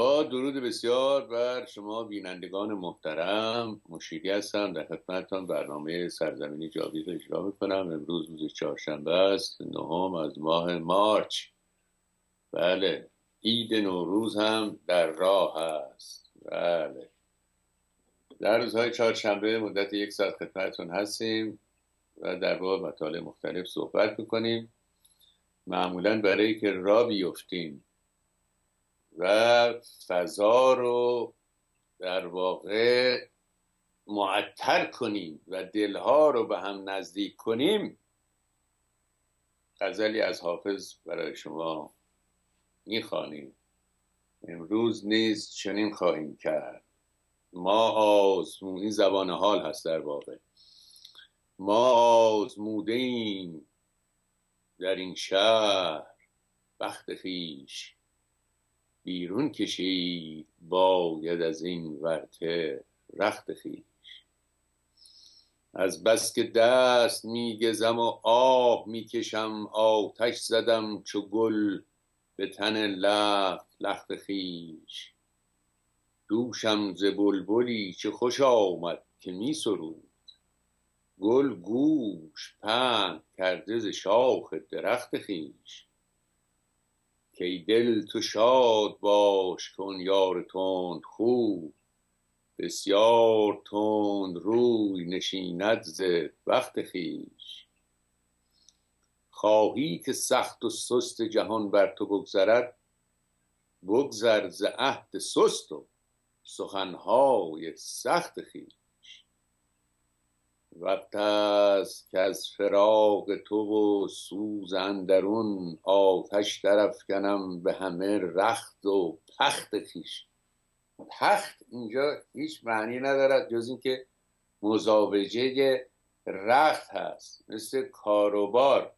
با درود بسیار بر شما بینندگان محترم مشیری هستم. در خدمتتان برنامه سرزمینی جاوید رو اجرا می‌کنم. امروز روز چهارشنبه است نهم از ماه مارچ. بله عید نوروز هم در راه است. بله. در روزهای چهارشنبه مدت یک ساعت خدمتتون هستیم و در باب مطالب مختلف صحبت می‌کنیم. معمولا برای که را بیفتیم و فضا رو در واقع معطر کنیم و دلها رو به هم نزدیک کنیم. غزلی از حافظ برای شما می‌خوانیم. امروز نیز چنین خواهیم کرد. ما آزمون این زبان حال هست در واقع. ما آزموده ایم در این شهر بخت خیش. بیرون کشید باید از این ورته رخت خیش از بس که دست میگزم و آب می‌کشم آتش زدم چو گل به تن لخت لخت خیش دوشم ز بلبلی چه خوش آمد که می سرود. گل گوش پند کرده ز شاخ درخت خیش کی دل تو شاد باش کن یار تند خوب بسیار تند روی نشیند ز وقت خیش خواهی که سخت و سست جهان بر تو بگذرد بگذر ز عهد سست و سخنهای سخت خیش وقت است که از فراق تو و سوز اندرون آتش درافکنم به همه رخت و تخت خیش تخت اینجا هیچ معنی ندارد جز اینکه مزاوجه رخت هست مثل کاروبار.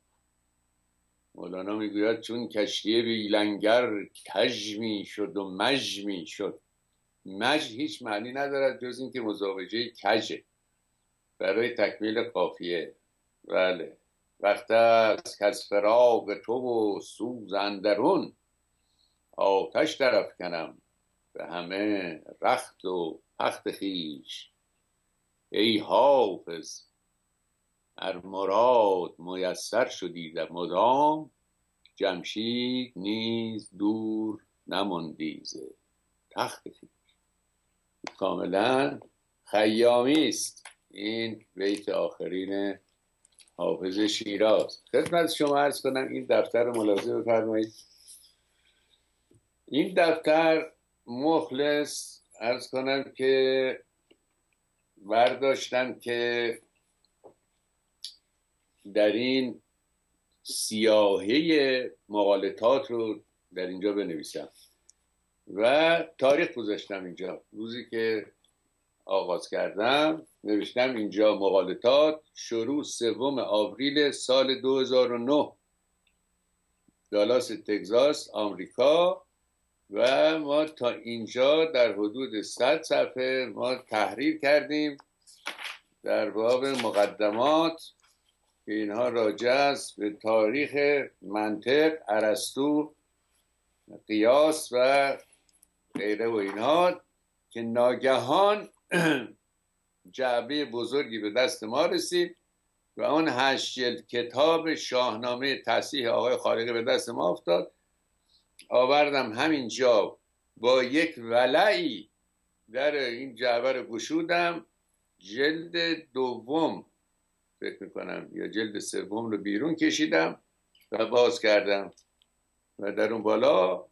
مولانا می‌گوید چون کشتی بیلنگر کج می شد و مج می شد. مج هیچ معنی ندارد جز اینکه مزاوجه کجه برای تکمیل قافیه. بله. وقت است که از فراغ تو و سوز اندرون آتش طرف کنم به همه رخت و پخت خیش ای حافظ ار مراد میسر شدی در مدام. جمشید نیز دور نماندی تخت خیش کاملا خیامی است. این بیت آخرین حافظ شیراز. خدمت شما ارز کنم این دفتر ملاحظه بفرمایید. این دفتر مخلص ارز کنم که برداشتم که در این سیاهه مقالطات رو در اینجا بنویسم. و تاریخ گذاشتم اینجا. روزی که آغاز کردم نوشتم اینجا مقالطات شروع سوم آوریل سال 2009 دالاس تگزاس آمریکا و ما تا اینجا در حدود 100 صفحه ما تحریر کردیم در باب مقدمات که اینها راجع است به تاریخ منطق ارسطو قیاس و غیره و اینها که ناگهان جعبه بزرگی به دست ما رسید و اون هشت جلد کتاب شاهنامه تصیح آقای خالقی به دست ما افتاد. آوردم همینجا با یک ولعی در این جعبه رو گشودم. جلد دوم فکر می‌کنم یا جلد سوم رو بیرون کشیدم و باز کردم. و در اون بالا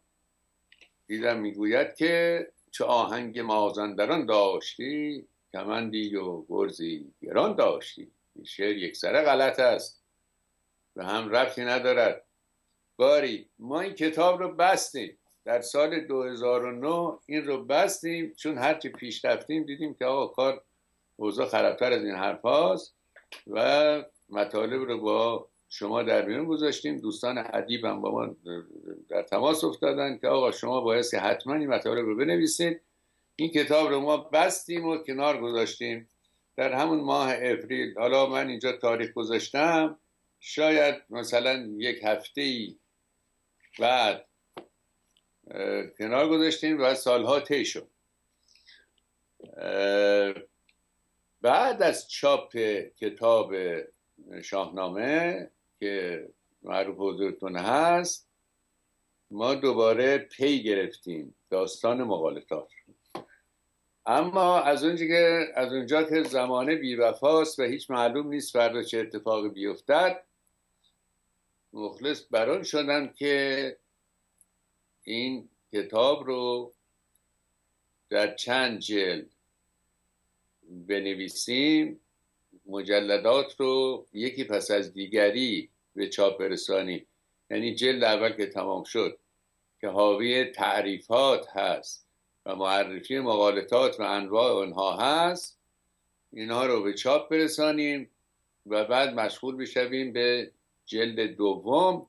دیدم می‌گوید که چه آهنگ مازندران داشتی. کمندی و گرزی. گران داشتی. این شعر یک سره غلط است. و هم ربطی ندارد. باری ما این کتاب رو بستیم. در سال 2009 این رو بستیم. چون هرچی پیش رفتیم دیدیم که آقا کار اوضاع خرابتر از این حرف هاست و مطالب رو با شما در میون گذاشتیم. دوستان ادیب هم با ما در تماس افتادن که آقا شما باید حتما این مطالب رو بنویسید این کتاب رو ما بستیم و کنار گذاشتیم در همون ماه اپریل. حالا من اینجا تاریخ گذاشتم. شاید مثلا یک هفته ای بعد کنار گذاشتیم و سالها طی شد. بعد از چاپ کتاب شاهنامه که معروف حضورتون هست ما دوباره پی گرفتیم. داستان مقالطات اما از اونجا که از اونجا که زمانه بیوفاست و هیچ معلوم نیست فردا چه اتفاقی بیفتد مخلص بران شدم که این کتاب رو در چند جلد بنویسیم مجلدات رو یکی پس از دیگری به چاپ برسانیم. یعنی جلد اول که تمام شد که حاوی تعریفات هست. و معرفی مقالطات و انواع آنها هست اینها رو به چاپ برسانیم و بعد مشغول بشویم به جلد دوم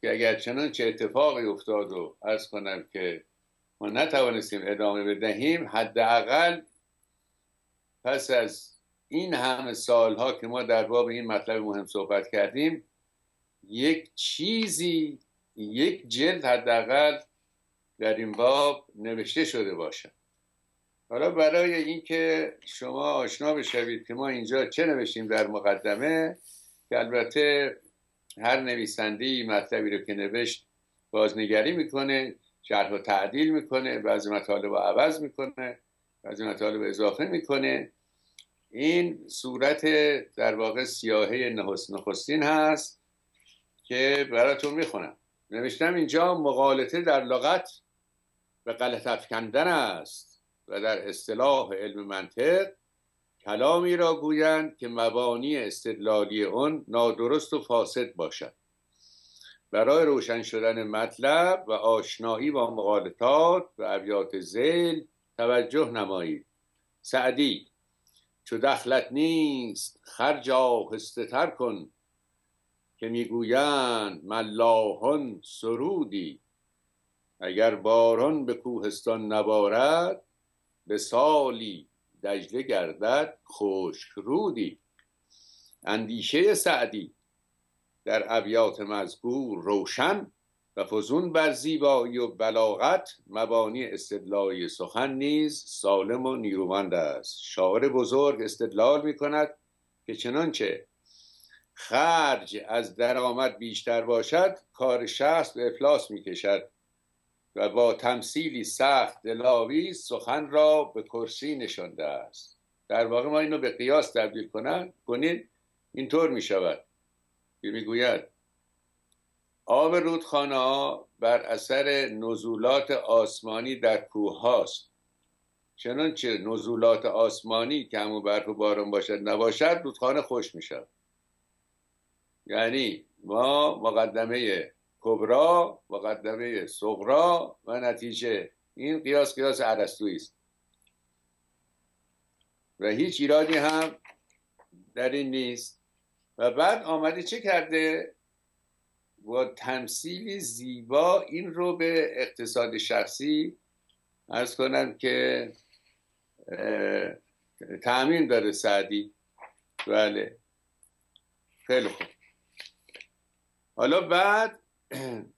که اگر چنان چه اتفاقی افتاد و ارز کنم که ما نتوانستیم ادامه بدهیم حداقل پس از این همه سالها که ما در باب این مطلب مهم صحبت کردیم یک چیزی یک جلد حداقل در این باب نوشته شده باشد حالا برای اینکه شما آشنا بشوید که ما اینجا چه نوشتیم در مقدمه که البته هر نویسنده مطلبی رو که نوشت بازنگری می‌کنه شرح و تعدیل می‌کنه بعضی مطالب رو عوض می‌کنه بعضی مطالب اضافه می‌کنه. این صورت در واقع سیاهه نخستین هست که براتون می‌خونم. نوشتم اینجا مقالطه در لغت به غلط افکندن است و در اصطلاح علم منطق کلامی را گویند که مبانی استدلالی اون نادرست و فاسد باشد. برای روشن شدن مطلب و آشنایی با مقالطات و ابیات زیل توجه نمایید. سعدی چو دخلت نیست خرج آهسته تر کن که می‌گویند ملاحان سرودی. اگر باران به کوهستان نبارد به سالی دجله گردد خشک رودی. اندیشه سعدی در ابیات مذکور روشن و فزون بر زیبایی و بلاغت مبانی استدلالی سخن نیز سالم و نیرومند است. شاعر بزرگ استدلال می کند که چنانچه خرج از درآمد بیشتر باشد کار شخص به افلاس می کشد و با تمثیلی سخت دلاوی سخن را به کرسی نشانده است. در واقع ما اینو به قیاس تبدیل کنن کنید اینطور می شود. که می‌گوید آب رودخانه ها بر اثر نزولات آسمانی در کوه هاست. چنانچه نزولات آسمانی که همون برف و باران باشد نباشد رودخانه خوش می شود. یعنی ما مقدمه کبرا مقدمه صغرا و نتیجه. این قیاس قیاس عرستویی است. و هیچ ایرادی هم در این نیست. و بعد آمده چه کرده؟ با تمثیلی زیبا این رو به اقتصاد شخصی ارز کنم که تأمین داره سعدی. بله. خیلی خوب. حالا بعد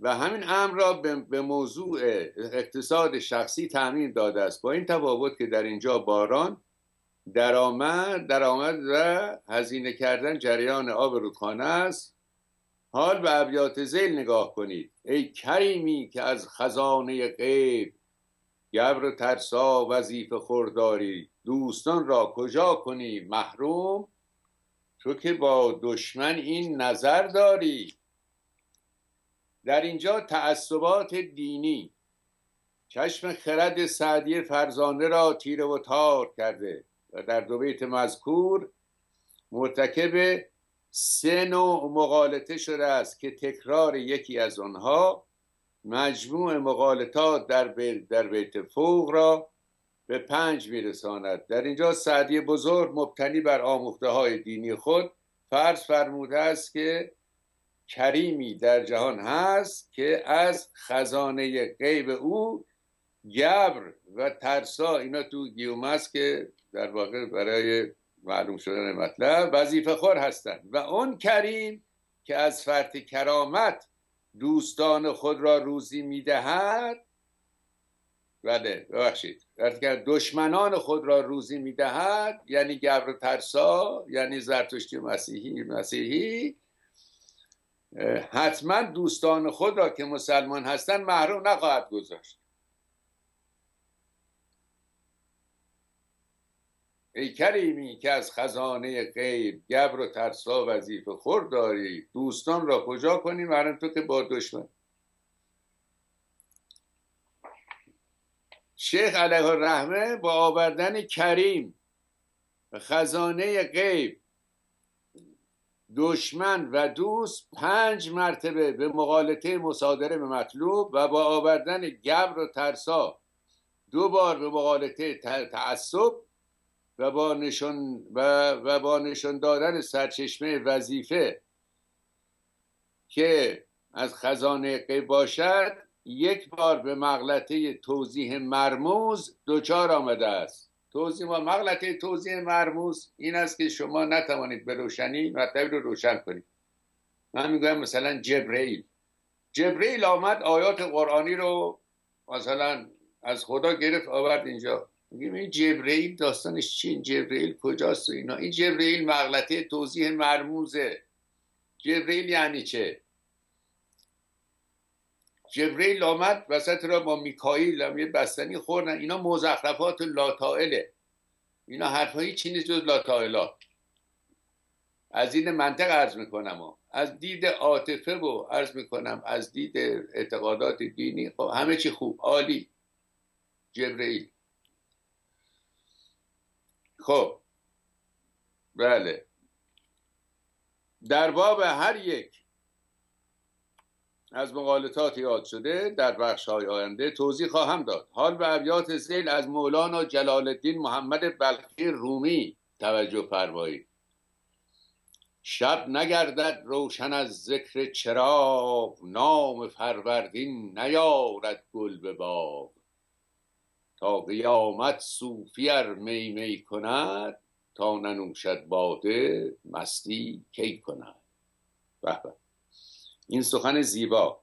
و همین امر را به موضوع اقتصاد شخصی تعمین داده است. با این تفاوت که در اینجا باران درآمد درآمد و هزینه کردن جریان آب رودخانه است. حال به ابیات زیل نگاه کنید. ای کریمی که از خزانه غیب گبر ترسا وظیفه خورداری دوستان را کجا کنی؟ محروم؟ تو که با دشمن این نظر داری. در اینجا تعصبات دینی. چشم خرد سعدی فرزانه را تیره و تار کرده و در دو بیت مذکور مرتکب سه نوع مقالطه شده است که تکرار یکی از آنها مجموع مقالطات در, بیت فوق را به پنج میرساند. در اینجا سعدی بزرگ مبتنی بر آموخته های دینی خود فرض فرموده است که کریمی در جهان هست که از خزانه غیب او گبر و ترسا اینا تو گیوم است که در واقع برای معلوم شدن مطلب وظیفه خور هستند. و اون کریم که از فرط کرامت دوستان خود را روزی می‌دهد بله ببخشید. دشمنان خود را روزی می‌دهد یعنی گبر ترسا یعنی زرتشتی مسیحی مسیحی. حتما دوستان خود را که مسلمان هستند محروم نخواهد گذاشت. ای کریمی که از خزانه غیب گبر و ترسا وظیفه خور داری دوستان را کجا کنیم؟ برای تو که با دشمن. شیخ علیه الرحمه با آوردن کریم خزانه غیب دشمن و دوست پنج مرتبه به مقالطه مصادره به مطلوب و با آوردن گبر و ترسا دو بار به مقالطه تعصب و با نشان و, و با نشان دادن سرچشمه وظیفه که از خزانه غیب باشد یک بار به مغلطه توضیح مرموز دوچار آمده است. توضیح ما مغلطه توضیح مرموز این است که شما نتوانید به روشنی مطلب رو روشن کنید. من می‌گویم مثلا جبرئیل. جبرئیل آمد آیات قرآنی رو مثلا از خدا گرفت آورد اینجا. میگیم این جبرئیل داستانش چی؟ این جبرئیل کجاست و اینا؟ این جبرئیل مغلطه توضیح مرموزه. جبرئیل یعنی چه؟ جبریل آمد وسط را با میکائیل هم یه بستنی خوردن. اینا مزخرفات لاتائله. اینا حرفایی چی نیست جز لاتائلات از دید منطق عرض می‌کنم و. از دید عاطفه و عرض می‌کنم از دید اعتقادات دینی. خب همه چی خوب. عالی. جبرئیل خب. بله. در باب هر یک از مقالطات یاد شده در بخش های آینده توضیح خواهم داد. حال به ابیات زیل از مولانا جلال الدین محمد بلخی رومی توجه فرمایید. شب نگردد روشن از ذکر چراغ نام فروردین نیارد گل به باغ. تا قیامت صوفی ار می می کند تا ننوشد باده مستی کی کند. به. این سخن زیبا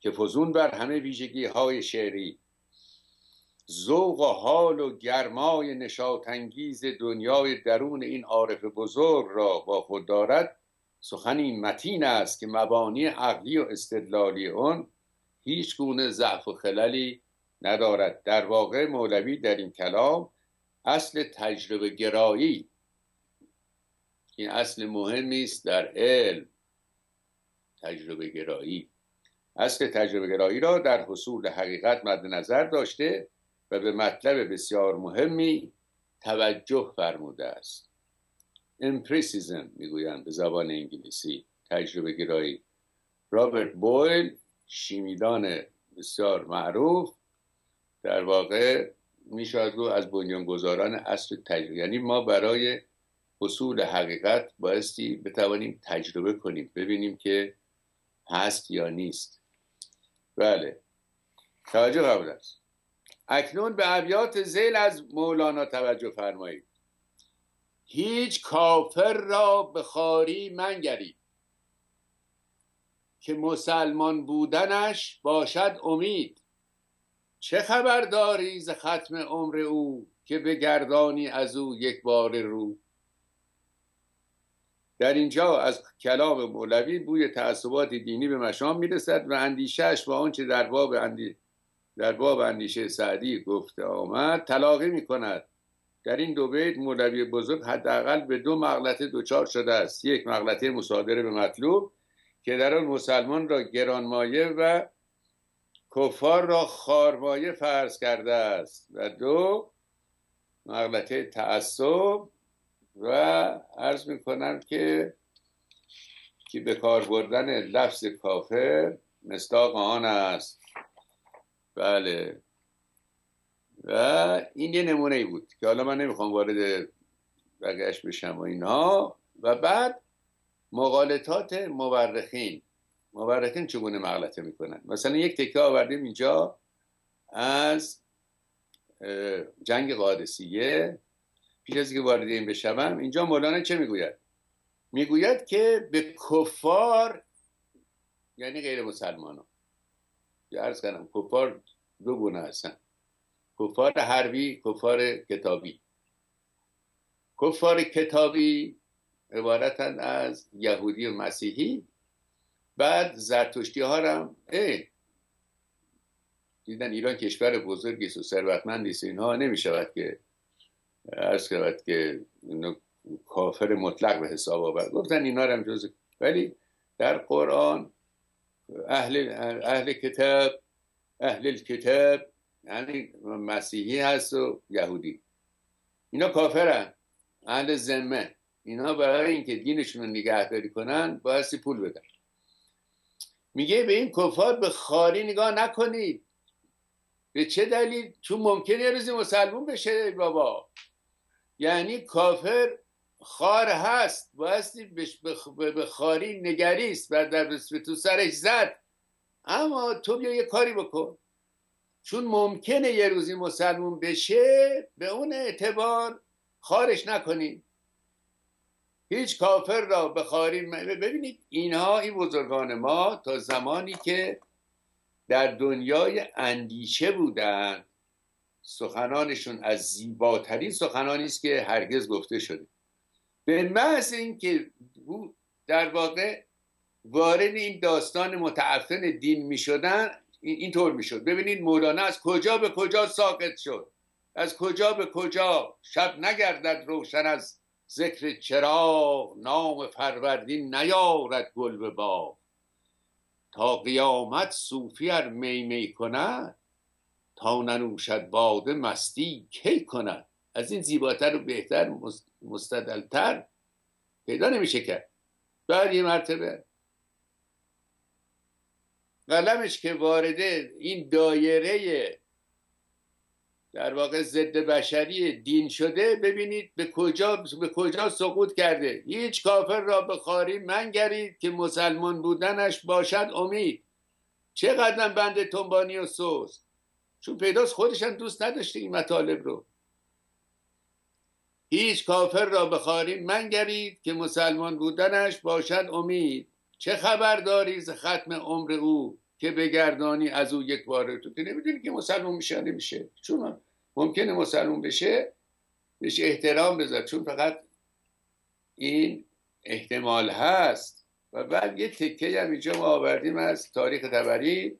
که فزون بر همه ویژگی های شعری. ذوق و حال و گرمای نشاطانگیز دنیای درون این عارف بزرگ را با خود دارد سخنی متین است که مبانی عقلی و استدلالی اون هیچ گونه ضعف و خللی ندارد. در واقع مولوی در این کلام اصل تجربه گرایی این اصل مهمی است در علم. تجربه گرایی اصل تجربه گرایی را در حصول حقیقت مد نظر داشته و به مطلب بسیار مهمی توجه فرموده است. امپریسیزم می‌گویند به زبان انگلیسی. تجربه گرایی رابرت بویل شیمیدان بسیار معروف در واقع می‌شود گفت از بنیانگذاران اصل تجربه. یعنی ما برای حصول حقیقت بایستی بتوانیم تجربه کنیم ببینیم که هست یا نیست. بله. توجه قبل است. اکنون به ابیات زیل از مولانا توجه فرمایید. هیچ کافر را به خاری منگرید. که مسلمان بودنش باشد امید. چه خبر داری ز ختم عمر او که به گردانی از او یک بار رو؟ در اینجا از کلام مولوی بوی تعصبات دینی به مشام می‌رسد و اندیشهش با آنچه در باب اندی... در باب اندیشه سعدی گفته آمد تلاقی می کند در این دو بیت مولوی بزرگ حداقل به دو مغلطه دچار شده است. یک مغلطه مصادره به مطلوب که در آن مسلمان را گرانمایه و کفار را خارمایه فرض کرده است و دو مغلطه تعصب و عرض می‌کنم که که به کار بردن لفظ کافر مستاق آن است. بله. و این یه نمونه ای بود که حالا من نمی‌خوام وارد بقیهش بشم و اینها. و بعد مقالطات مورخین. مورخین چگونه مغلطه می‌کنن؟ مثلا یک تکه آوردیم اینجا از جنگ قادسیه. از که وارد این بشوم اینجا مولانا چه می‌گوید؟ می‌گوید که به کفار یعنی غیر مسلمان ها ارز کنم کفار دو گونه هستن. کفار حربی کفار کتابی. کفار کتابی عبارتن از یهودی و مسیحی. بعد زرتشتی ها هم ای دیدن ایران کشور بزرگی و ثروتمندی است اینها نمی شود که ارز شود که کافر مطلق به حساب آورد. گفتن اینا هم جز ولی در قرآن اهل, اهل کتاب اهل کتاب یعنی مسیحی هست و یهودی. اینا کافرن. اهل ذمه. اینا برای اینکه دینشون رو نگهداری کنن بایستی پول بدن. میگه به این کفار به خاری نگاه نکنید. به چه دلیل؟ چون ممکنه یه روزی مسلمون بشه بابا. یعنی کافر خار هست بایستی به خاری نگریست و در تو سرش زد. اما تو بیا یه کاری بکن. چون ممکنه یه روزی مسلمون بشه به اون اعتبار خارش نکنی. هیچ کافر را به خاری ببینید. اینها این بزرگان ما تا زمانی که در دنیای اندیشه بودند سخنانشون از زیباترین سخنانی است که هرگز گفته شده. به محض اینکه در واقع وارد این داستان متعفن دین می شدن اینطور می شد ببینید مولانا از کجا به کجا ساقط شد. از کجا به کجا شب نگردد روشن از ذکر چرا نام فروردین نیارد گل به باغ. تا قیامت صوفی ار می می کند ننوشد باده مستی کی کند؟ از این زیباتر و بهتر مستدلتر پیدا نمیشه کرد. بعد یه مرتبه قلمش که وارده این دایره در واقع ضد بشری دین شده ببینید به کجا به کجا سقوط کرده. هیچ کافر را به خاری منگرید که مسلمان بودنش باشد امید. چقدر بند تنبانی و سوز چون پیداست خودشان دوست نداشته این مطالب رو. هیچ کافر را به خاری منگرید که مسلمان بودنش باشد امید. چه خبر داری ز ختم عمر او که بگردانی از او یک بار تو؟ که نمی‌دونی که مسلمان میشه نمیشه. چون ممکنه مسلمان بشه بهش احترام بذار. چون فقط این احتمال هست. و بعد یه تکه هم اینجا ما آوردیم از تاریخ تبری.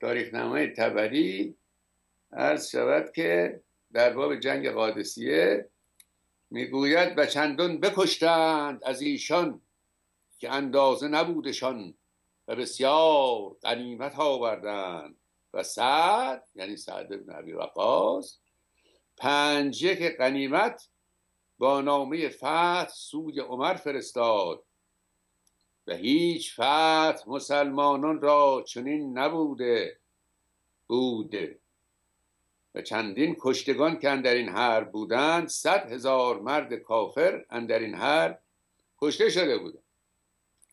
تاریخ نمای تبری عرض شود که در باب جنگ قادسیه می‌گوید و چندان بکشتند از ایشان که اندازه نبودشان و بسیار قنیمت آوردند. و سعد یعنی سعد بن عبی وقاص پنج یک قنیمت با نامه فتح سوی عمر فرستاد. و هیچ فتح مسلمانان را چنین نبوده بوده. و چندین کشتگان که در این حرب بودند صد هزار مرد کافر اندر این حرب کشته شده بودند.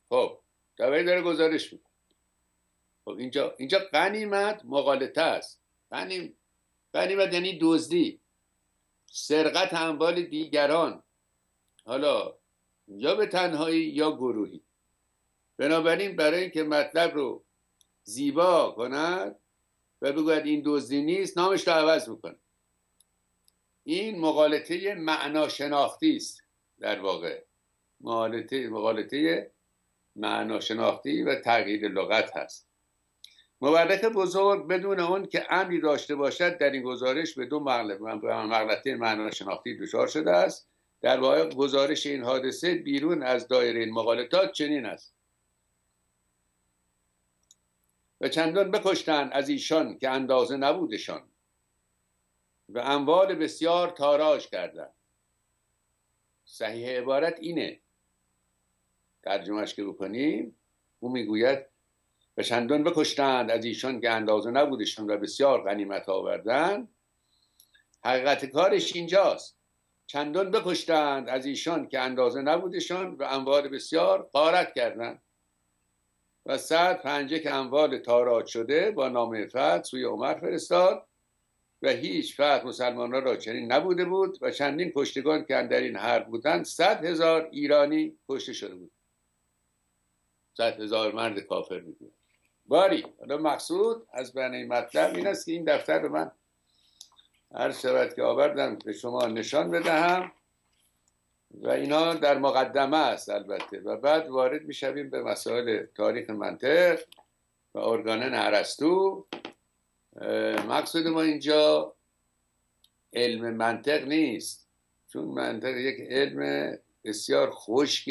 خب دوباره داره گزارش می‌کنه. خب اینجا اینجا قنیمت مقالطه است. غنیم قنیمت یعنی دزدی. سرقت اموال دیگران. حالا یا به تنهایی یا گروهی. بنابراین برای اینکه مطلب رو زیبا کند و بگوید این دزدی نیست نامش رو عوض می‌کنه. این مقالطه معنا شناختی است در واقع. مقالطه مقالطه معنا شناختی و تغییر لغت هست. مورخ بزرگ بدون اون که امری داشته باشد در این گزارش به دو مغلطه معنا شناختی دچار شده است. در واقع گزارش این حادثه بیرون از دایره این مقالطات چنین است. و چندان بکشتند از ایشان که اندازه نبودشان. و اموال بسیار تاراج کردند. صحیح عبارت اینه. ترجمهش که بکنیم او می‌گوید و چندان بکشتند از ایشان که اندازه نبودشان و بسیار غنیمت آوردند حقیقت کارش اینجاست. چندان بکشتند از ایشان که اندازه نبودشان و اموال بسیار قارت کردند. و صد پنجه که اموال تاراج شده با نام فتح سوی عمر فرستاد و هیچ فتح مسلمانان را چنین نبوده بود و چندین کشتگان که در این حرب بودند صد هزار ایرانی کشته شده بود. صد هزار مرد کافر می‌گوید باری حالا مقصود از بنای مطلب این است که این دفتر رو من هر شود که آوردم به شما نشان بدهم. و اینا در مقدمه است البته و بعد وارد می‌شویم به مسائل تاریخ منطق و ارگانن عرستو مقصود ما اینجا علم منطق نیست چون منطق یک علم بسیار خشک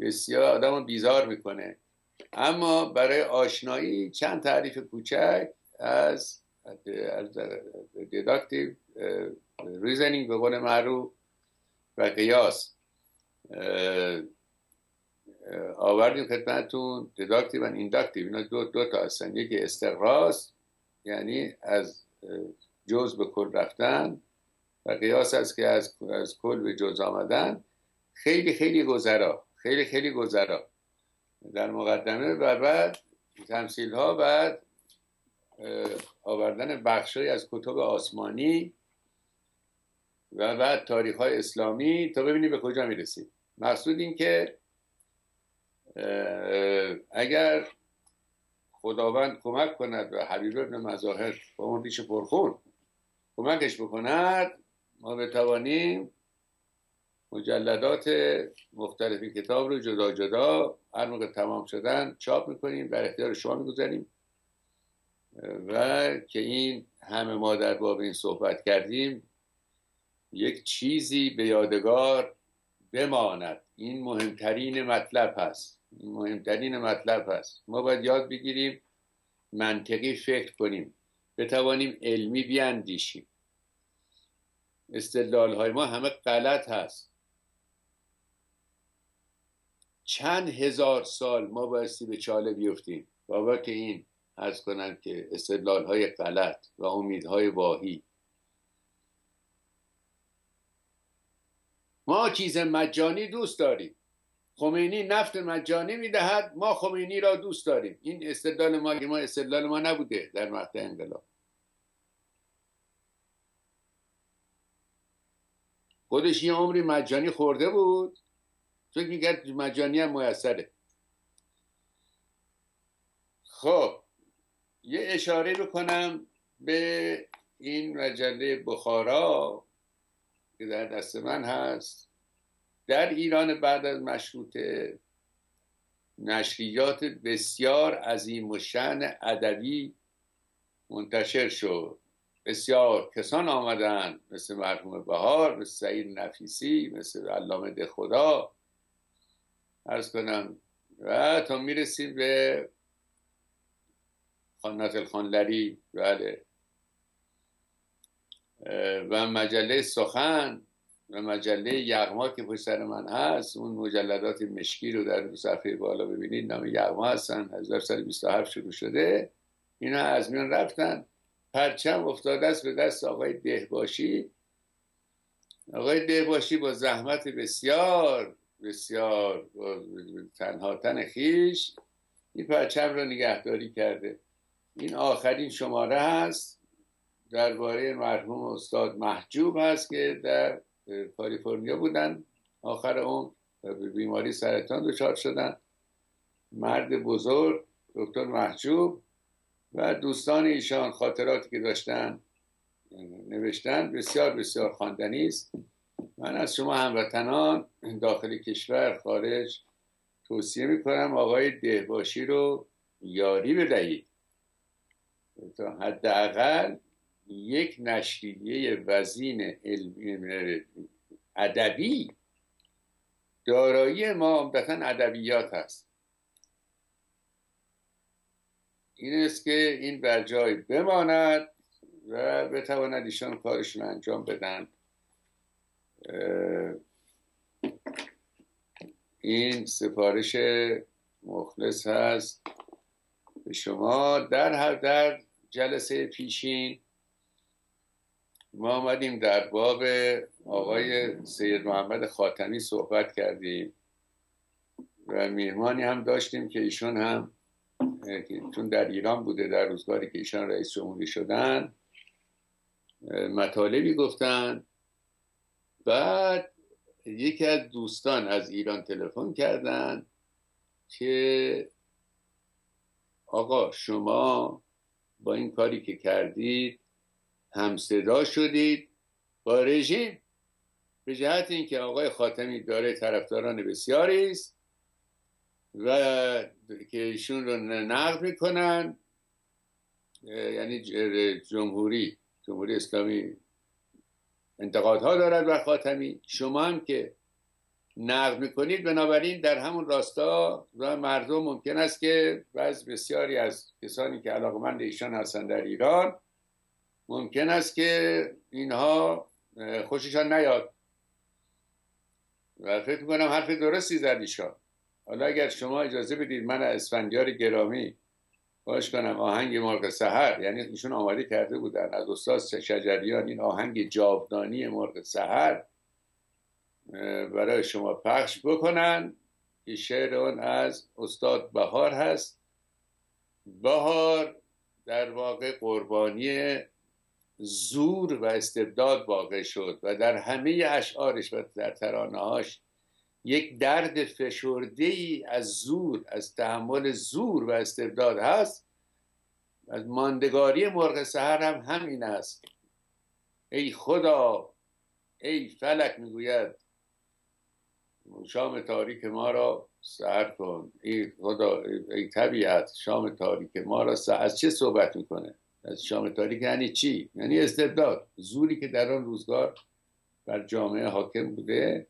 بسیار آدم بیزار می‌کنه اما برای آشنایی چند تعریف کوچک از deductive reasoning به قول معروف و قیاس. آوردیم خدمتتون deductive و inductive اینا دو, دو تا هستن. یکی استقراست یعنی از جز به کل رفتن و قیاس است که از, از کل به جز آمدن. خیلی خیلی گذرا. خیلی خیلی گذرا. در مقدمه و بعد تمثیل ها بعد آوردن بخشی از کتب آسمانی. و بعد تاریخ های اسلامی تا ببینیم به کجا می‌رسیم مقصود این که اگر خداوند کمک کند و حبیب ابن مظاهر با اون ریش پرخون کمکش بکند ما بتوانیم مجلدات مختلف کتاب رو جدا جدا هر موقع تمام شدن چاپ می‌کنیم در اختیار شما می‌گذاریم. و که این همه ما در باب این صحبت کردیم یک چیزی به یادگار بماند. این مهمترین مطلب هست. مهمترین مطلب هست. ما باید یاد بگیریم منطقی فکر کنیم. بتوانیم علمی بیاندیشیم. استدلال های ما همه غلط هست. چند هزار سال ما بایستی به چاله بیفتیم. بابا که این از کنند که استدلال های غلط و امیدهای واهی. ما چیز مجانی دوست داریم. خمینی نفت مجانی می‌دهد ما خمینی را دوست داریم. این استدلال ما ما استدلال ما نبوده در مقطع انقلاب. خودش یه عمری مجانی خورده بود. چون میگه مجانی هم خب یه اشاره بکنم به این مجله بخارا. که در دست من هست. در ایران بعد از مشروطه نشریات بسیار عظیم و شن ادبی منتشر شد. بسیار کسان آمدن مثل مرحوم بهار مثل سعید نفیسی مثل علامه ده خدا ارز کنم و تا می‌رسیم به خانت الخانلری بله. و مجله سخن و مجله یغما که پشت سر من هست اون مجلدات مشکی رو در صفحه بالا ببینید نام یغما هستن 1927 شروع شده. اینا از میان رفتن. پرچم افتاده است به دست آقای دهباشی. آقای دهباشی با زحمت بسیار بسیار تنها تن خیش این پرچم رو نگهداری کرده. این آخرین شماره هست. درباره مرحوم استاد محجوب هست که در کالیفرنیا بودن. آخر اون به بیماری سرطان دچار شدن. مرد بزرگ دکتر محجوب و دوستان ایشان خاطراتی که داشتن نوشتن بسیار بسیار خواندنی است. من از شما هموطنان داخل کشور خارج توصیه می‌کنم آقای دهباشی رو یاری بدهید. تا حداقل یک نشریه وزین علمی ادبی. دارایی ما عمدتا ادبیات هست. این است که این بر جای بماند و بتواند ایشان کارشون انجام بدن. این سفارش مخلص هست. به شما در هر در جلسه پیشین ما آمدیم در باب آقای سید محمد خاتمی صحبت کردیم و میهمانی هم داشتیم که ایشون هم چون در ایران بوده در روزگاری که ایشان رئیس جمهوری شدن مطالبی گفتن. بعد یکی از دوستان از ایران تلفن کردن که آقا شما با این کاری که کردید همصدا شدید. با رژیم به جهت اینکه آقای خاتمی داره طرفداران بسیاری است و که ایشون رو نقد می‌کنن. یعنی جمهوری جمهوری اسلامی انتقادها دارد و خاتمی. شما هم که نقد می‌کنید بنابراین در همون راستا و مردم ممکن است که بعض بسیاری از کسانی که علاقمند ایشان هستند در ایران ممکن است که اینها خوششان نیاد. و فکر می‌کنم حرف درستی زد ایشان حالا اگر شما اجازه بدید من اسفندیار گرامی باش کنم آهنگ مرغ سحر یعنی ایشون آماده کرده بودن. از استاد شجریان این آهنگ جاودانی مرغ سحر برای شما پخش بکنن که شعر اون از استاد بهار هست. بهار در واقع قربانی زور و استبداد واقع شد و در همه اشعارش و در ترانهاش یک درد فشرده ای از زور از تحمل زور و استبداد هست. از ماندگاری مرغ سهر هم همین است. ای خدا ای فلک می‌گوید شام تاریک ما را سهر کن. ای خدا ای طبیعت شام تاریک ما را سهر از چه صحبت می‌کنه؟ از شام تاریک یعنی چی؟ یعنی استبداد. زوری که در آن روزگار بر جامعه حاکم بوده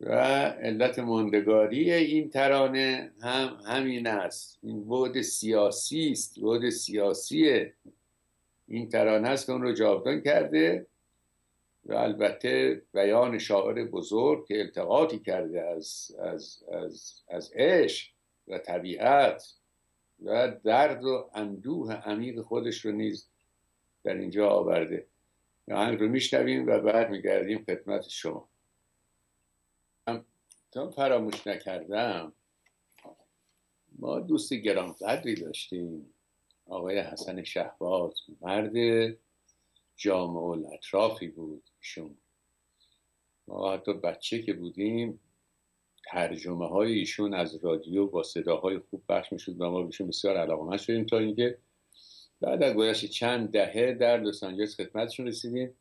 و علت ماندگاری این ترانه هم همین است. این بود سیاسی است. بود سیاسی این ترانه است که اون رو جاودان کرده و البته بیان شاعر بزرگ که التقاطی کرده از, از, از, از عشق و طبیعت. و درد و اندوه عمیق خودش رو نیز در اینجا آورده. آهنگ رو میشنویم و بعد میگردیم خدمت شما. تا فراموش نکردم ما دوست گرانقدری داشتیم. آقای حسن شهباز مرد جامع اطرافی بود ایشون. ما حتی بچه که بودیم ترجمه های ایشون از رادیو با صداهای خوب پخش می‌شد و ما بهشون بسیار علاقه شدیم تا اینکه بعد از گذشت چند دهه در لس آنجلس خدمتشون رسیدیم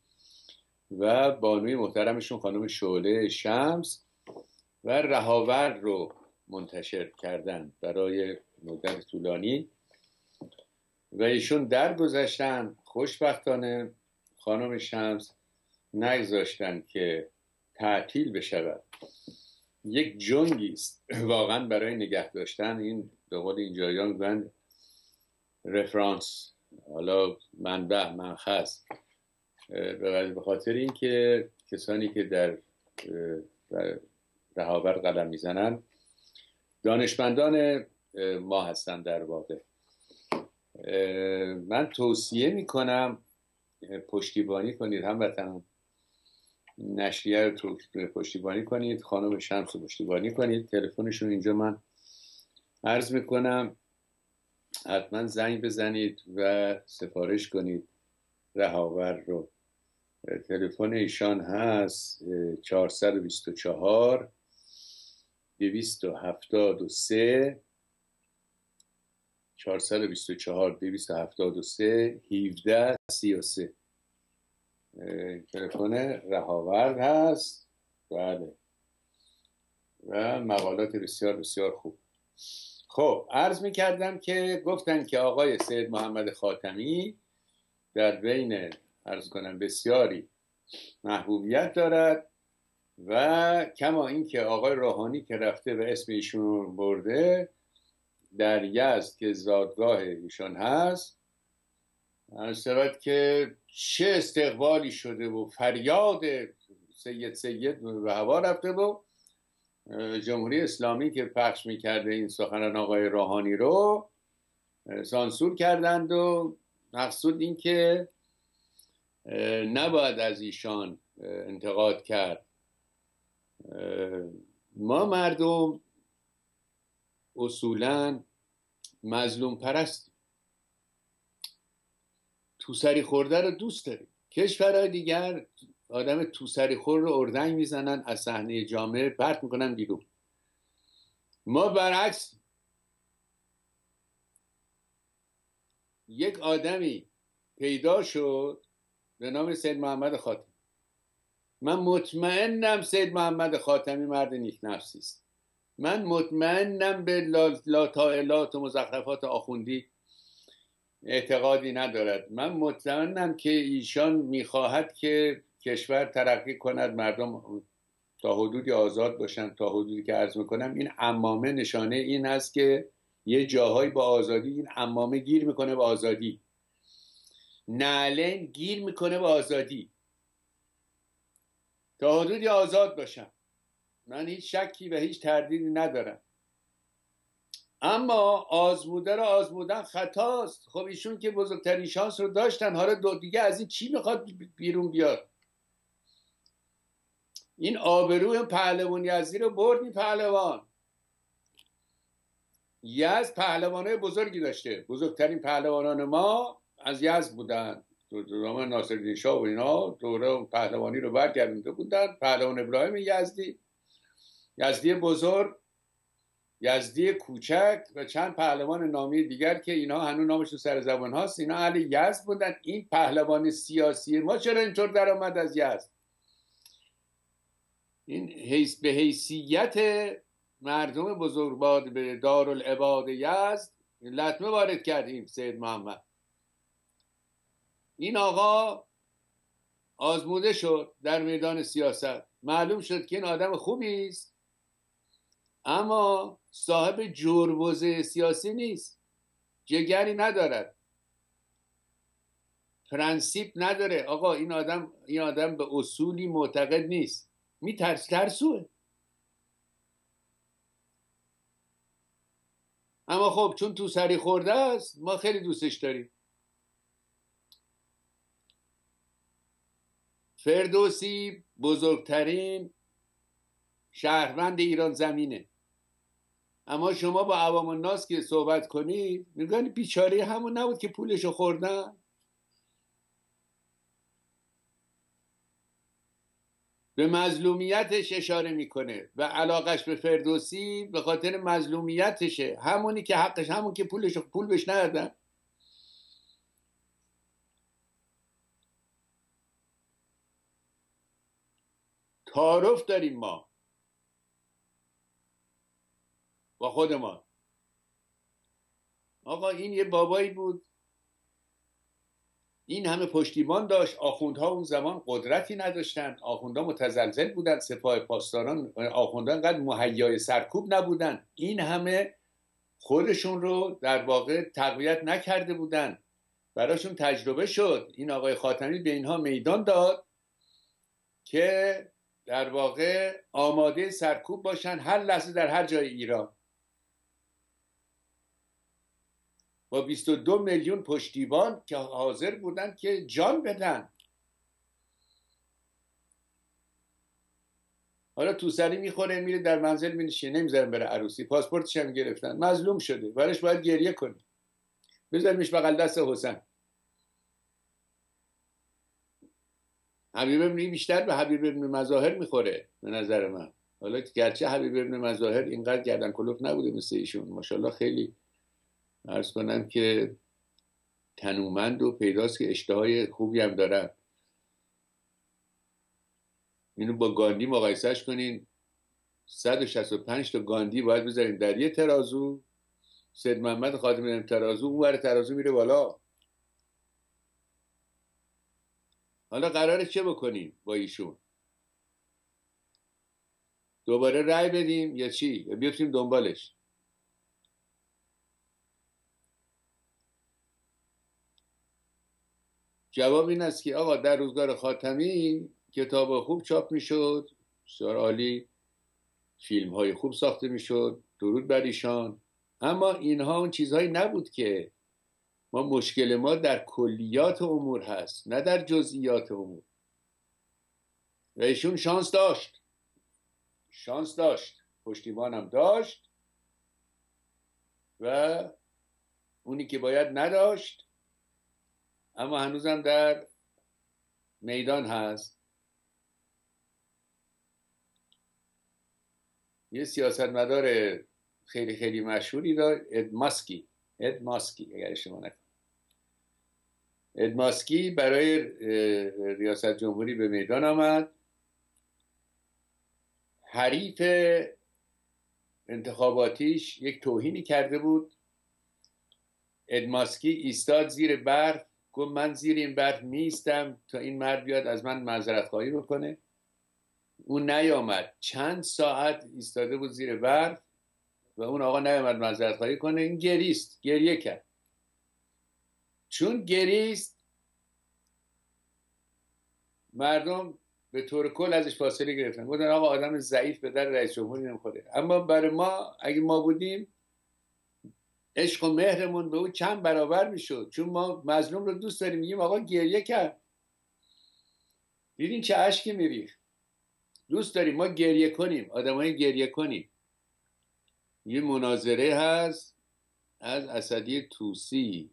و بانوی محترمشون خانم شعله شمس و رهاور رو منتشر کردن برای مدت طولانی و ایشون درگذشتن. خوشبختانه خانم شمس نگذاشتن که تعطیل بشود. یک جنگی است. واقعا برای نگه داشتن این به قول اینجایان میگن رفرانس. حالا منبع منخص به خاطر اینکه کسانی که در, در رهاور قدم می‌زنن دانشمندان ما هستن در واقع. من توصیه می‌کنم پشتیبانی کنید هموطنان نشریه رو پشتیبانی کنید خانم شمس رو پشتیبانی کنید. تلفنشون اینجا من عرض می‌کنم. حتما زنگ بزنید و سفارش کنید. رهاور رو. تلفن ایشان هست 424 273 424 273 17 33 تلفن رهاورد هست. بله. و مقالات بسیار بسیار خوب. خب عرض می کردم که گفتن که آقای سید محمد خاتمی در بین عرض کنم بسیاری محبوبیت دارد و کما اینکه آقای روحانی که رفته و اسم ایشون برده در یزد که زادگاه ایشان هست شود که چه استقبالی شده و فریاد سید سید به هوا رفته و جمهوری اسلامی که پخش می‌کرده این سخنان آقای روحانی رو سانسور کردند و مقصود این که نباید از ایشان انتقاد کرد. ما مردم اصولا مظلوم پرست توسری خورده رو دوست داریم. کشورهای دیگر آدم توسری خور رو اردنگ می‌زنن از صحنه جامعه پرت می‌کنن بیرون. ما برعکس یک آدمی پیدا شد به نام سید محمد خاتمی. من مطمئنم سید محمد خاتمی مرد نیک نفسی است. من مطمئنم به لاتائلات و مزخرفات آخوندی اعتقادی ندارد. من مطمئنم که ایشان می‌خواهد که کشور ترقی کند مردم تا حدودی آزاد باشن تا حدودی که عرض می‌کنم این امامه نشانه این است که یه جاهایی با آزادی این امامه گیر می‌کنه به آزادی. نعلین گیر می‌کنه به آزادی. تا حدودی آزاد باشم من هیچ شکی و هیچ تردیدی ندارم. اما آزموده رو آزمودن خطاست. خب ایشون که بزرگترین شانس رو داشتن. حالا دو دیگه از این چی می‌خواد بیرون بیاد؟ این آبروی پهلوان یزدی رو برد این پهلوان. یزد پهلوانای بزرگی داشته. بزرگترین پهلوانان ما از یزد بودن. دوران ناصرالدین شاه و اینا دوره پهلوانی رو برگردونده بودن. پهلوان ابراهیم یزدی. یزدی بزرگ. یزدی کوچک و چند پهلوان نامی دیگر که اینا هنوز نامش سر زبان هاست. اینا اهل یزد بودن. این پهلوان سیاسی ما چرا اینطور درآمد از یزد؟ این حیث به حیثیت مردم بزرگباد به دارالعباد یزد لطمه وارد کردیم سید محمد. این آقا آزموده شد در میدان سیاست. معلوم شد که این آدم خوبی است. اما صاحب جربوزه سیاسی نیست. جگری ندارد. پرنسیپ نداره. آقا این آدم این آدم به اصولی معتقد نیست. میترس ترسوه. اما خب چون تو سری خورده است ما خیلی دوستش داریم. فردوسی بزرگترین شهروند ایران زمینه. اما شما با عوام الناس که صحبت کنید میگن بیچاره همون نبود که پولشو خوردن؟ به مظلومیتش اشاره می‌کنه و علاقش به فردوسی به خاطر مظلومیتشه. همونی که حقش همون که پولش پول بهش ندادن. تعارف داریم ما. با خود ما. آقا این یه بابایی بود. این همه پشتیبان داشت. آخوندها اون زمان قدرتی نداشتن. آخوندها متزلزل بودن. سپاه پاسداران آخوندها انقدر مهیای سرکوب نبودن. این همه خودشون رو در واقع تقویت نکرده بودن. براشون تجربه شد. این آقای خاتمی به اینها میدان داد که در واقع آماده سرکوب باشن هر لحظه در هر جای ایران. با 22 میلیون پشتیبان که حاضر بودن که جان بدن. حالا تو سری می‌خوره میره در منزل مینشه نمی‌ذارن بره عروسی. پاسپورتش هم گرفتن مظلوم شده. برش باید گریه کنه. بذارمیش بغل دست حسین حبیب ابن بیشتر به حبیب ابن مظاهر می‌خوره به نظر من. حالا گرچه حبیب ابن مظاهر اینقدر گردن کلوف نبوده مثل ایشون. ماشاءالله خیلی ارز کنم که تنومند و پیداست که اشتهای خوبی هم دارن. اینو با گاندی مقایسهش کنین. 165 تا گاندی باید بذاریم در یه ترازو. سید محمد خاتمی ترازو اون ترازو میره بالا. حالا قراره چه بکنیم با ایشون؟ دوباره رأی بدیم یا چی؟ یا بیفتیم دنبالش؟ جواب این است که آقا در روزگار خاتمی کتاب خوب چاپ می‌شد بسیار عالی فیلم های خوب ساخته می‌شد درود بر ایشان. اما اینها اون چیزهایی نبود که ما مشکل ما در کلیات امور هست نه در جزئیات امور. و ایشون شانس داشت. شانس داشت. پشتیبانم داشت و اونی که باید نداشت اما هنوزم در میدان هست. یه سیاست مدار خیلی خیلی مشهوری داشت ادماسکی ادماسکی اگر اشتباه نکنم. ادماسکی برای ریاست جمهوری به میدان آمد. حریف انتخاباتیش یک توهینی کرده بود. ادماسکی ایستاد زیر برف. گفت من زیر این برف میستم تا این مرد بیاد از من معذرت خواهی بکنه. اون نیامد. چند ساعت ایستاده بود زیر برف و اون آقا نیامد معذرت خواهی کنه. این گریست. گریه کرد. چون گریست مردم به طور کل ازش فاصله گرفتن. گفتن آقا آدم ضعیف به در رئیس جمهوری نمی‌خوره. اما برای ما اگه ما بودیم عشق و مهرمون به او چند برابر می‌شد. چون ما مظلوم رو دوست داریم. میگیم آقا گریه کرد. دیدین چه اشکی میریخ دوست داریم. ما گریه کنیم. آدمای گریه کنیم. یه مناظره هست از اسدی توسی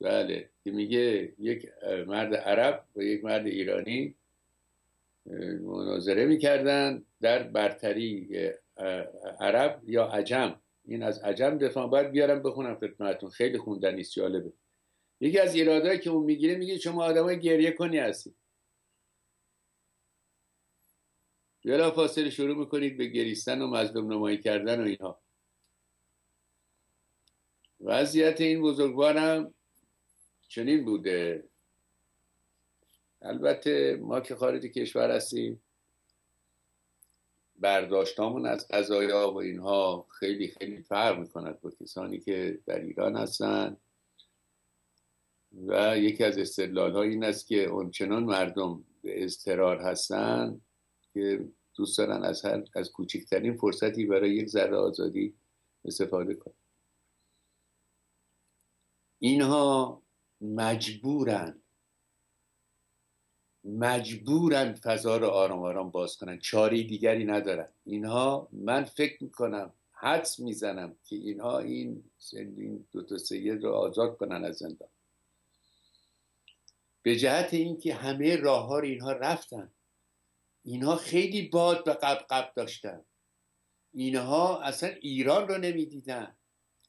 بله. که میگه یک مرد عرب و یک مرد ایرانی مناظره می‌کردن در برتری عرب یا عجم. این از عجم دفاع باید بیارم بخونم خدمتتون. خیلی خوندن نیست جالبه. یکی از ایرادایی که اون می‌گیره میگه شما آدمای گریه کنی هستی. بلا فاصله شروع می‌کنید به گریستن و مظلوم نمایی کردن و اینها. وضعیت این بزرگوارم چنین بوده. البته ما که خارج کشور هستیم برداشتامون از قضایا و اینها خیلی خیلی فرق می‌کند با کسانی که در ایران هستن. و یکی از استدلال ها این است که اونچنان مردم به اضطرار هستن که دوست دارن از از کوچکترین فرصتی برای یک ذره آزادی استفاده کنن. اینها مجبورن مجبورن فضا رو آرام آرام باز کنن. چاری دیگری ندارن. اینها من فکر می‌کنم حدس می‌زنم که اینها این این دو تا سید رو آزاد کنن از زندان. به جهت اینکه همه راه ها رو اینها رفتن. اینها خیلی باد و قب قب داشتن. اینها اصلا ایران رو نمی‌دیدن.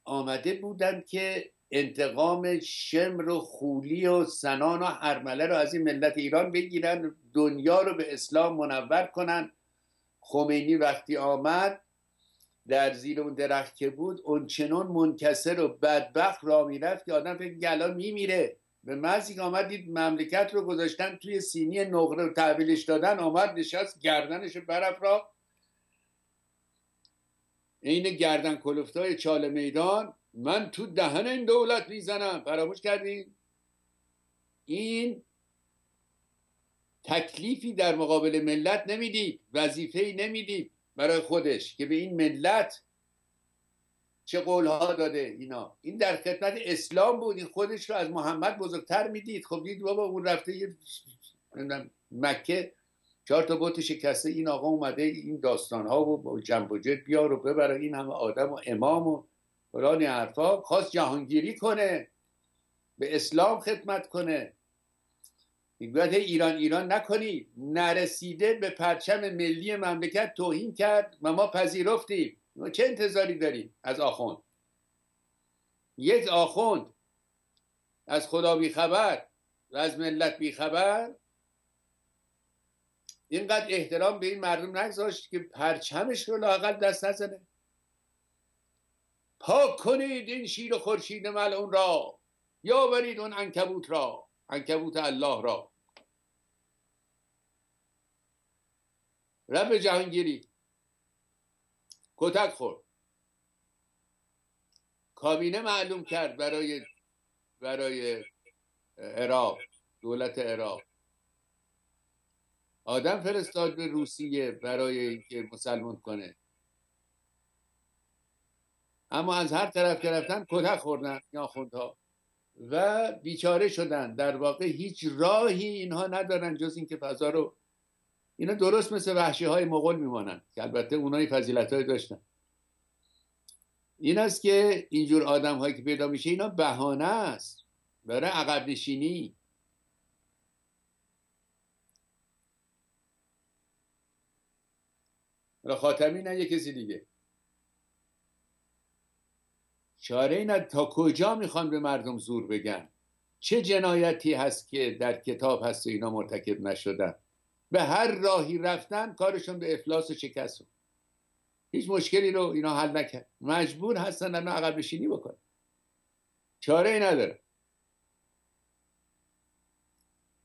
آمده بودن که انتقام شمر و خولی و سنان و حرمله رو از این ملت ایران بگیرن دنیا رو به اسلام منور کنن. خمینی وقتی آمد در زیر اون درخت که بود اونچنان منکسر و بدبخت را می‌رفت که آدم فکر گلا میمیره. به محضی که آمد دید مملکت رو گذاشتن توی سینی نقره رو تحویلش دادن آمد نشست گردنش برف را عین گردن کلفتای چال میدان. من تو دهن این دولت می‌زنم. فراموش کردین این تکلیفی در مقابل ملت نمی‌دید. وظیفه نمی‌دید برای خودش که به این ملت چه قولها داده اینا. این در خدمت اسلام بود. این خودش رو از محمد بزرگتر می‌دید. خب دید بابا اون رفته مکه. چهار تا بوت شکسته. این آقا اومده این داستان ها و جنب و جد بیار و ببره. این همه آدم و امام و فلان حرفا خواست جهانگیری کنه به اسلام خدمت کنه. می‌گوید ایران ایران نکنی. نرسیده به پرچم ملی مملکت توهین کرد و ما پذیرفتیم. ما چه انتظاری داریم از آخوند؟ یک آخوند از خدا بیخبر و از ملت بیخبر اینقدر احترام به این مردم نگذاشت که پرچمش رو لاقل دست نزنه. پاک کنید این شیر خورشید ملعون را. یا برید اون انکبوت را. انکبوت الله را. رب جهانگیری. کتک خورد کابینه معلوم کرد برای برای عراق دولت عراق. آدم فرستاد به روسیه برای اینکه مسلمان کنه. اما از هر طرف که رفتن کتک خوردن یا خوندها و بیچاره شدن. در واقع هیچ راهی اینها ندارن جز اینکه فضا رو اینا درست مثل وحشی های مغول میمانن. که البته اونایی فضیلت های داشتن. این است که اینجور آدم هایی که پیدا میشه اینا بهانه است. برای عقب نشینی خاتمی نه یه کسی دیگه. چاره این تا کجا می‌خوان به مردم زور بگن؟ چه جنایتی هست که در کتاب هست و اینا مرتکب نشدن؟ به هر راهی رفتن کارشون به افلاس و شکست هیچ مشکلی رو اینا حل نکرد. مجبور هستن اینا عقب نشینی بکنن. چاره ای نداره.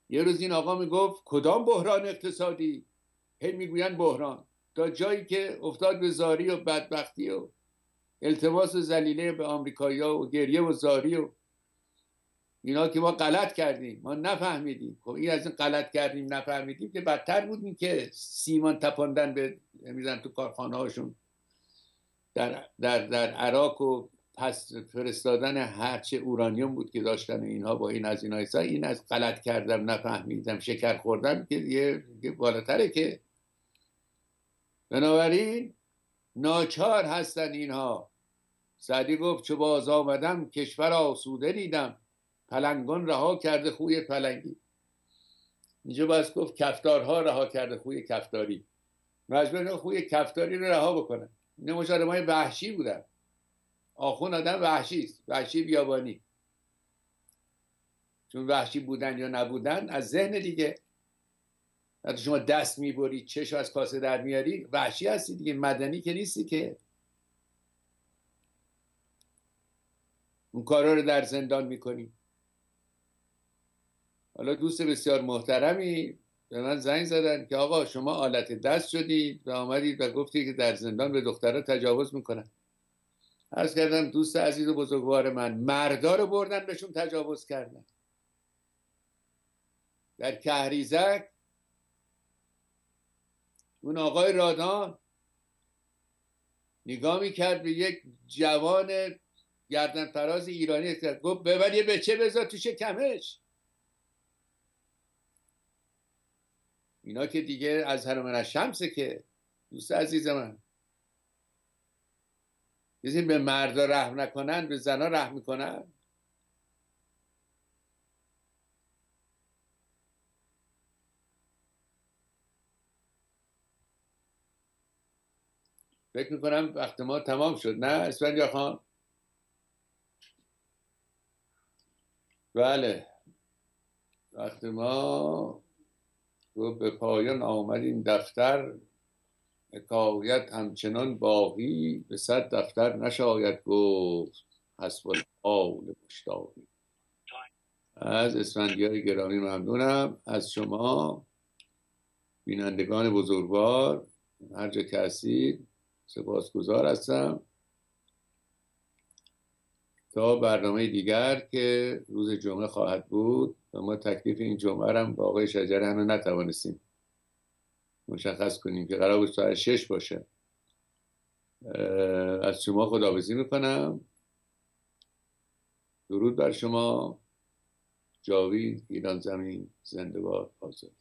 یه روز این آقا می‌گفت کدام بحران اقتصادی؟ هی می‌گوین بحران. تا جایی که افتاد به زاری و بدبختی و التماس زلیله به آمریکایی و گریه و زاری و اینا که ما غلط کردیم ما نفهمیدیم. خب این از این غلط کردیم نفهمیدیم که بدتر بود که سیمان تپاندن به میزن تو کارخانه هاشون در, در, در عراق و پس فرستادن هرچه اورانیوم بود که داشتن اینها با این از اینها این از غلط کردم نفهمیدم. شکر خوردم که یه بالاتره که بنابراین ناچار هستن اینها. سعدی گفت چه باز آمدم کشور آسوده دیدم. پلنگان رها کرده خوی پلنگی. اینجا باید گفت کفتارها رها کرده خوی کفتاری. مجبور خوی کفتاری رو رها بکنن این های وحشی بودن. آخون آدم وحشی است. وحشی بیابانی. چون وحشی بودن یا نبودن از ذهن دیگه. وقتی شما دست می‌بری چشو از کاسه در میاری وحشی هستی دیگه. مدنی که نیستی که اون کارا رو در زندان می‌کنی. حالا دوست بسیار محترمی به من زنگ زدن که آقا شما آلت دست شدید و آمدید و گفتی که در زندان به دخترها تجاوز می‌کنن. عرض کردم دوست عزیز و بزرگوار من مردا رو بردن بهشون تجاوز کردن. در کهریزک اون آقای رادان نگاه می‌کرد به یک جوان گردن فراز ایرانی گفت ببر یه بچه بذار تو شکمش اینا که دیگه از هر شمسه که. دوست عزیز من. کسی به مردا رحم نکنن به زنا رحم می‌کنن. فکر می‌کنم وقت ما تمام شد. نه اسفندیار خان. بله. وقت ما تو به پایان آمد این دفتر. حکایت همچنان باقی. به صد دفتر نشاید گفت. حسب الحال مشتاقی. از اسفندیار گرامی ممنونم. از شما بینندگان بزرگوار. هر جا که هستید سپاسگزار هستم. تا برنامه دیگر که روز جمعه خواهد بود و ما تکلیف این جمعه هم با آقای شجره هنو نتوانستیم مشخص کنیم که قرار بود ساعت شش باشه. از شما خداحافظی می‌کنم. درود بر شما. جاوید ایران زمین زنده باد آزاد.